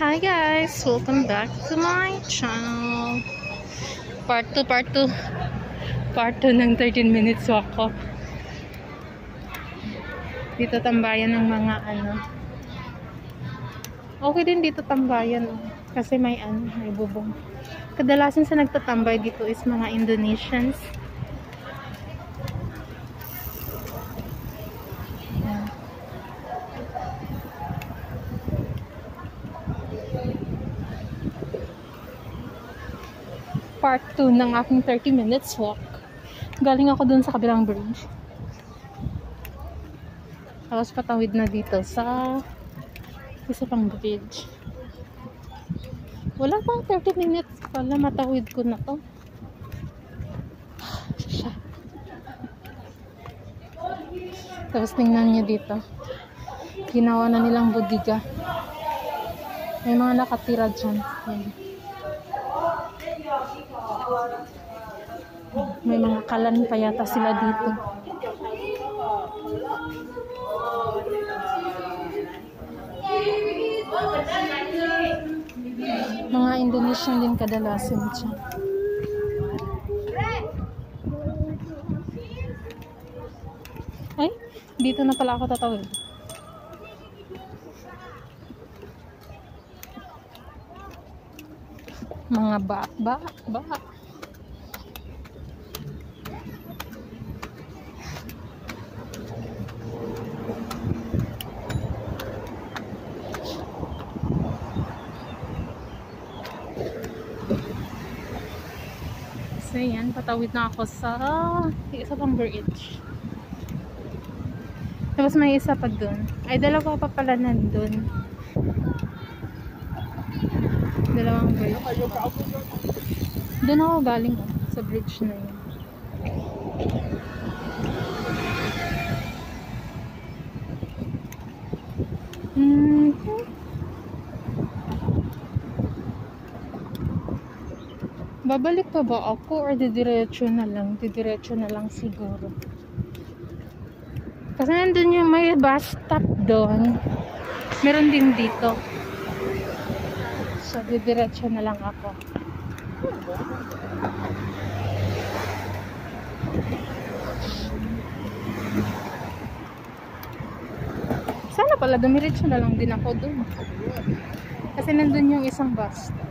Hi guys! Welcome back to my channel. Part 2, part 2. Part 2 ng 13 minutes walk ko. Dito tambayan ng mga ano. Okay din dito tambayan. oh. Kasi may ano, may bubong. Kadalasan sa nagtatambay dito is mga Indonesians. Part 2 ng aking 30 minutes walk. Galing ako dun sa kabilang bridge. Tapos patawid na dito sa isa pang bridge. Wala pang 30 minutes pala matawid ko na to. Tapos tingnan nyo dito. Ginawa na nilang budiga. May mga nakatira dyan. Yan. May mga kalan pa yata sila dito. Mga Indonesian din kadalasan siya. Ay, dito na pala ako tatawid. Mga ba, ba, ba. So yan, patawid na ako sa isa pang bridge. Tapos may isa pa dun. Ay, dalawa pa pala nandun. Dalawang bridge. Doon ako galing oh, sa bridge na yun. Hmm. Babalik pa ba ako or didiretso na lang? Didiretso na lang siguro. Kasi nandun yung may bus stop doon. Meron din dito. So, didiretso na lang ako. Sana pala dumiretso na lang din ako doon. Kasi nandun yung isang bus stop.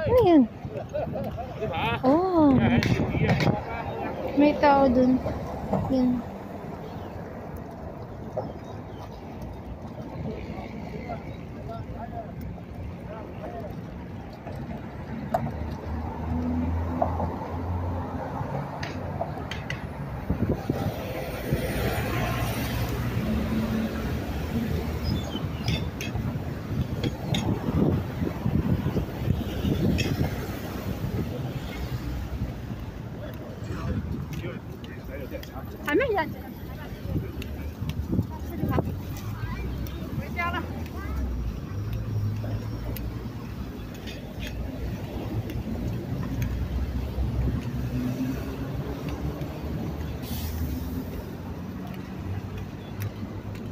Ano yan? Oh. May tao dun. Yan.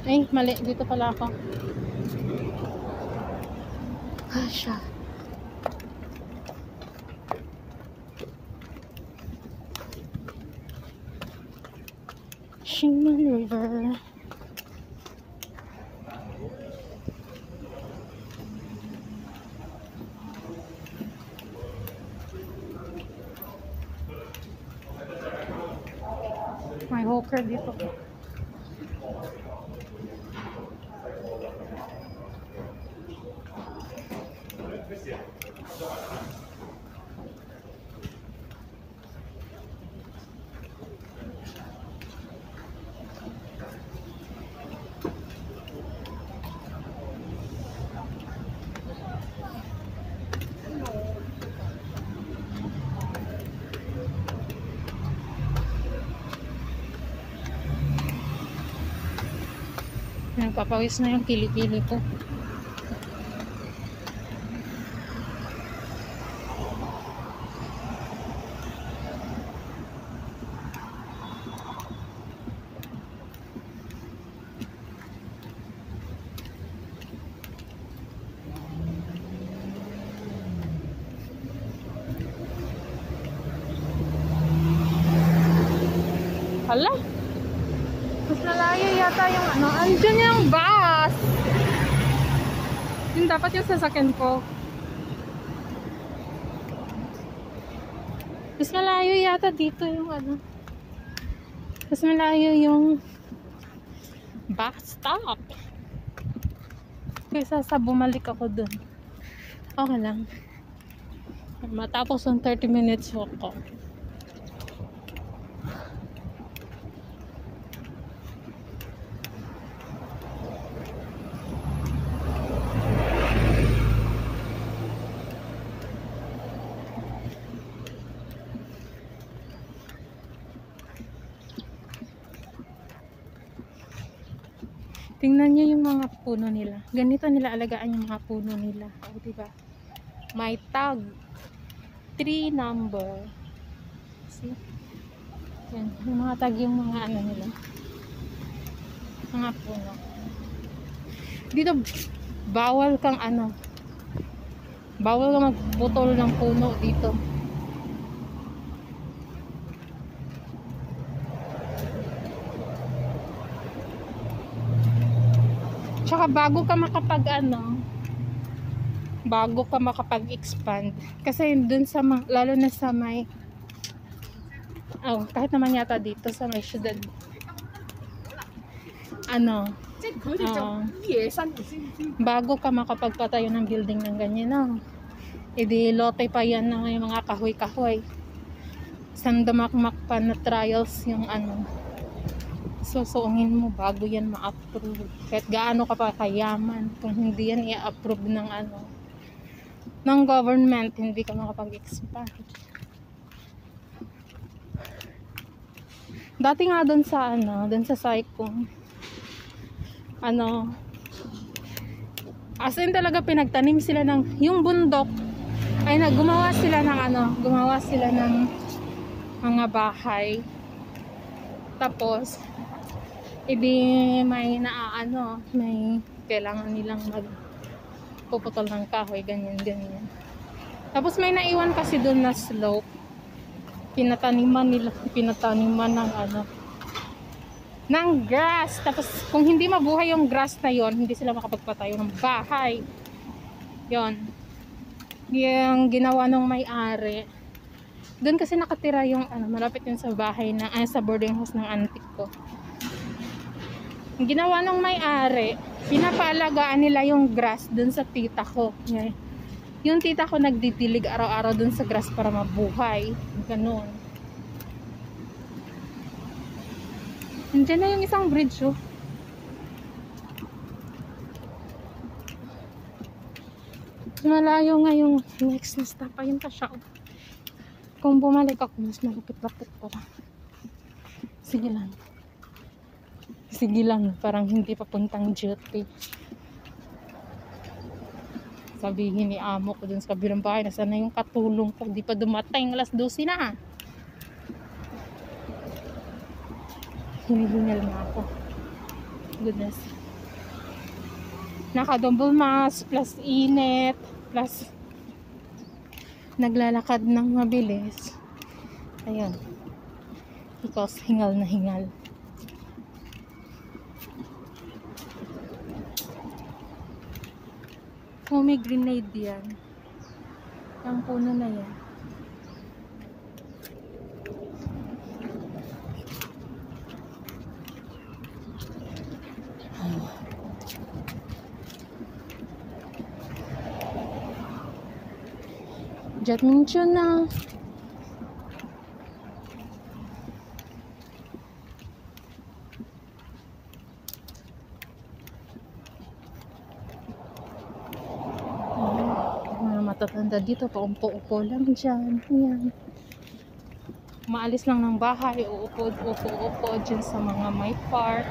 Ay, mali. Dito pala ako. Ah, siya. Shingman River. May hawker dito. Nagpapawis na yung kilikili ko. Hala? Mas malayo yata yung ano. Andyan yung bus! Yung dapat yung sasakyan ko. Mas malayo yata dito yung ano. Mas malayo yung bus stop. Kaysa sa bumalik ako dun. Okay lang. Matapos ang 30 minutes walk ko. Tingnan niyo yung mga puno nila. Ganito nila alagaan yung mga puno nila. O, diba? May tag. Tree number. See? Yan. Yung mga tag yung mga ano nila. Mga puno. Dito, bawal kang ano. Bawal kang magputol ng puno dito. Tsaka bago ka makapag ano, bago ka makapag-expand. Kasi dun sa, lalo na sa may, oh, kahit naman yata dito sa may syudad, ano, uh, bago ka makapagpatayo ng building ng ganyan, oh. no? E lote pa yan oh, ng mga kahoy-kahoy. Sandamakmak pa na trials yung ano, Susuungin mo bago yan ma-approve. Kahit gaano ka pa kayaman, kung hindi yan i-approve ng ano, ng government, hindi ka makapag-expand. Dati nga doon sa ano, doon sa Saikong, ano, as in talaga pinagtanim sila ng, yung bundok, ay naggumawa sila ng ano, gumawa sila ng mga bahay. Tapos, edi may naaano, may kailangan nilang mag puputol ng kahoy, ganyan, ganyan. Tapos may naiwan kasi doon na slope. Pinataniman nila, pinataniman ng ano, ng grass. Tapos, kung hindi mabuhay yung grass na yon hindi sila makapagpatayo ng bahay. yon Yung ginawa ng may-ari. Doon kasi nakatira yung, ano, malapit yun sa bahay na, ay, sa boarding house ng auntie ko. Ginawa ng may-ari, pinapalagaan nila yung grass doon sa tita ko. Yung tita ko nagdidilig araw-araw doon sa grass para mabuhay. Ganun. Nandiyan na yung isang bridge, oh. Malayo nga yung next na stop. Ayun pa siya, oh. Kung bumalik ako, mas malapit-lapit lang. Sige lang. Sige lang, parang hindi papuntang duty. Sabihin ni amo ko dun sa kabilang bahay, nasa na yung katulong ko, di pa dumating, alas 12 na. hinihingal na ako. Goodness. Naka-double mask, plus init, plus naglalakad ng mabilis. Ayan. Because hingal na hingal. Oh, may grenade yan. Ang puno na yan. Jet Minchun na. Matatanda dito, paumpo-upo lang dyan. Ayan. Maalis lang ng bahay, uupo, upo, upo dyan sa mga may park.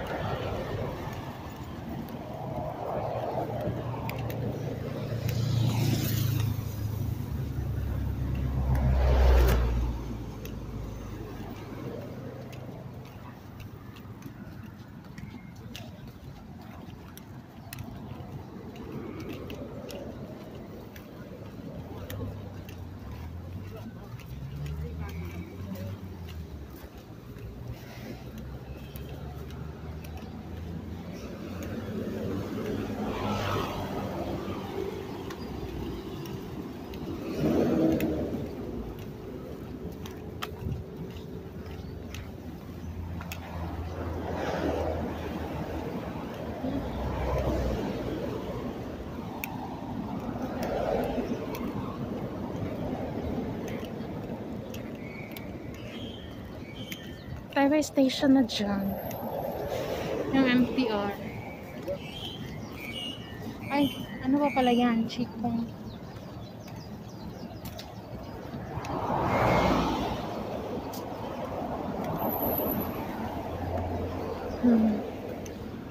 Railway station na dyan. Yung MTR. Ay, ano ba pala yan? Chikong. Hmm.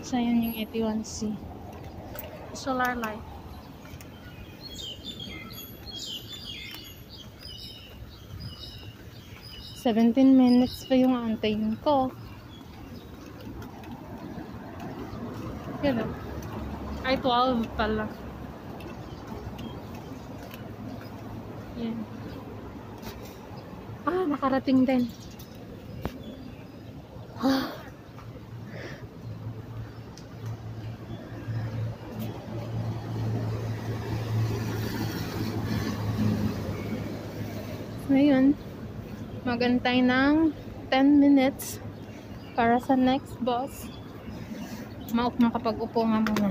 So, yun yung 81C. Solar light. Seventeen minutes pa yung aantayin ko. O. Ay, 12 pala. Yan. Ah, nakarating din. Ah. Ngayon, magantay ng 10 minutes para sa next bus. Maok makapag-upo nga muna.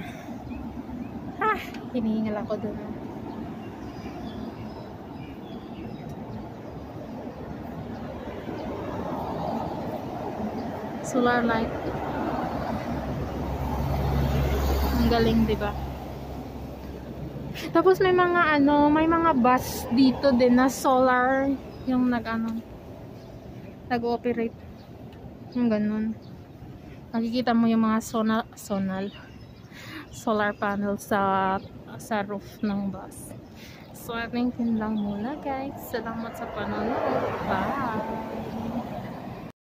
Ah, hinihingal ako dun. Solar light. Ang galing, ba? Tapos may mga ano, may mga bus dito din na solar yung nag ano, nag-ooperate. Yung ganun. Nakikita mo yung mga sonal, sonal solar panel sa sa roof ng bus. So, I think yun lang muna guys. Salamat sa panonood. Bye!